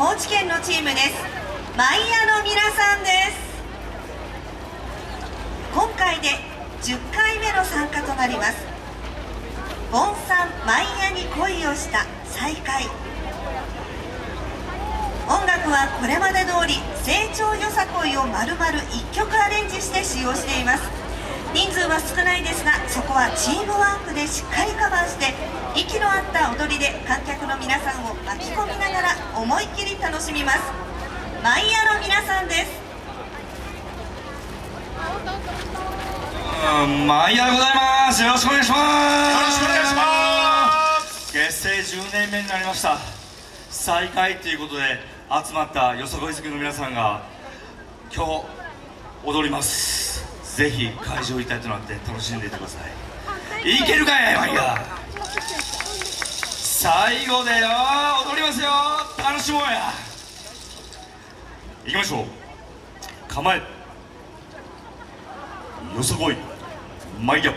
高知県のチームです。マイヤの皆さんです。今回で10回目の参加となります。ボンさんマイヤに恋をした再会。音楽はこれまで通り成長よさこいを丸々1曲アレンジして使用しています。人数は少ないですがそこはチームワークでしっかりカバーして息の合った踊りで観客の皆さんを巻き込みながら思いっきり楽しみます。マイヤの皆さんです。マイヤでございますよろしくお願いします。よろしくお願いします。結成10年目になりました。再会ということで集まったよさこい好きの皆さんが今日踊ります。ぜひ会場一体となって楽しんでいってください。いけるかいマイヤ最後でよ。踊りますよ。楽しもうや。行きましょう。構え。よさこい。マイヤ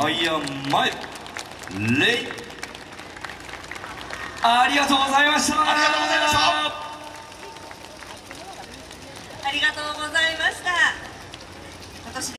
マイアンマイレイありがとうございましたありがとうございましたありがとうございました。